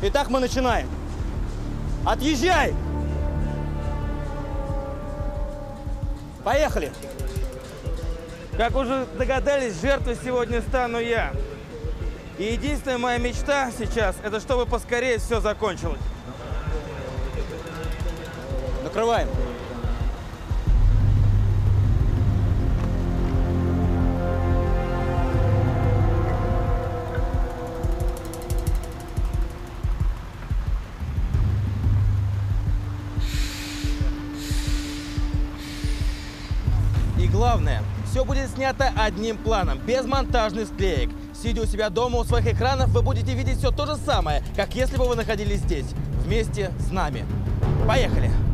Итак, мы начинаем. Отъезжай! Поехали! Как уже догадались, жертвой сегодня стану я. И единственная моя мечта сейчас, это чтобы поскорее все закончилось. Накрываем. Главное, все будет снято одним планом, без монтажных склеек. Сидя у себя дома у своих экранов, вы будете видеть все то же самое, как если бы вы находились здесь, вместе с нами. Поехали!